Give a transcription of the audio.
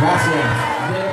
Gracias.